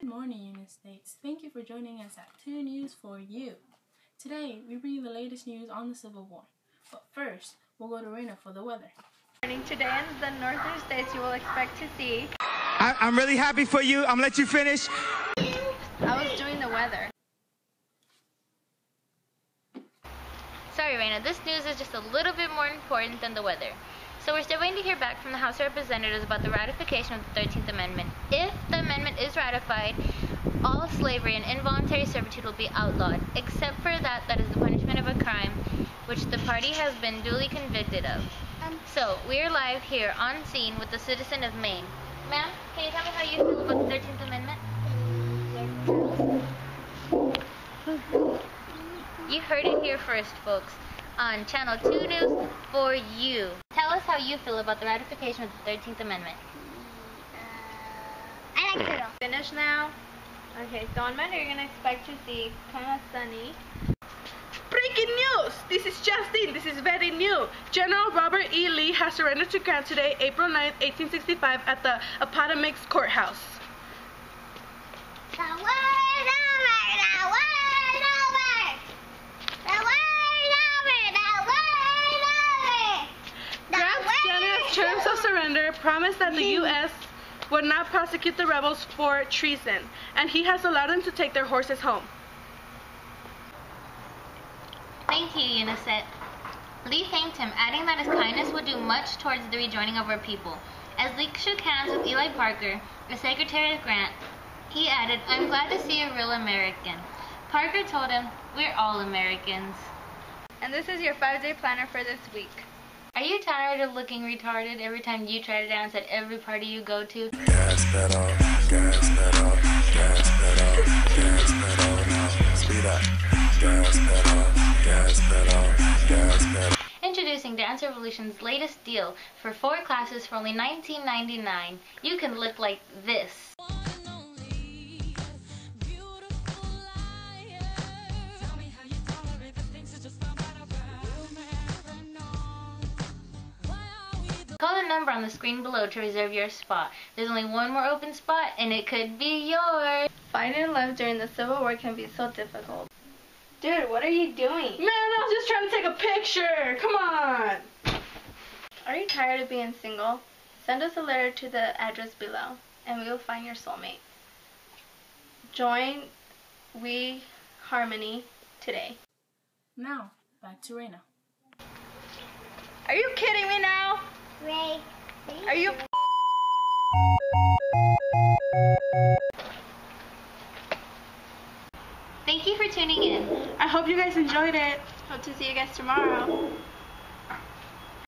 Good morning, United States. Thank you for joining us at 2 News for You. Today, we bring you the latest news on the Civil War. But first, we'll go to Raina for the weather. Morning today in the northern states, you will expect to see. I, am really happy for you. I'm gonna let you finish. I was doing the weather. Sorry, Raina, this news is just a little bit more important than the weather. So we're still waiting to hear back from the House of Representatives about the ratification of the 13th Amendment. If the amendment is ratified, all slavery and involuntary servitude will be outlawed, except for that that is the punishment of a crime which the party has been duly convicted of. Um, so, we are live here on scene with the citizen of Maine. Ma'am, can you tell me how you feel about the 13th Amendment? Mm, you heard it here first, folks on Channel 2 News for you. Tell us how you feel about the ratification of the 13th Amendment. Uh, I like turtle. Finish now? Okay, so on Monday you're going to expect to see kind of sunny. Breaking news! This is Justin. This is very new. General Robert E. Lee has surrendered to Grant today, April 9, 1865, at the Appomattox Courthouse. Terms of surrender promised that the U.S. would not prosecute the rebels for treason, and he has allowed them to take their horses home. Thank you, Unicet. Lee thanked him, adding that his kindness would do much towards the rejoining of our people. As Lee shook hands with Ely Parker, the Secretary of Grant, he added, I'm glad to see a real American. Parker told him, We're all Americans. And this is your five-day planner for this week. Are you tired of looking retarded every time you try to dance at every party you go to? Gas pedal, gas pedal, gas pedal, gas pedal, now speed up. Gas pedal, gas pedal, gas pedal. Introducing Dance Revolution's latest deal. For four classes for only $19.99, you can look like this. Call the number on the screen below to reserve your spot. There's only one more open spot and it could be yours. Finding love during the Civil War can be so difficult. Dude, what are you doing? Man, I was just trying to take a picture. Come on. Are you tired of being single? Send us a letter to the address below and we will find your soulmate. Join We Harmony today. Now, back to Raina. Are you kidding me now? Ray. Are you? Thank you for tuning in. I hope you guys enjoyed it. Hope to see you guys tomorrow.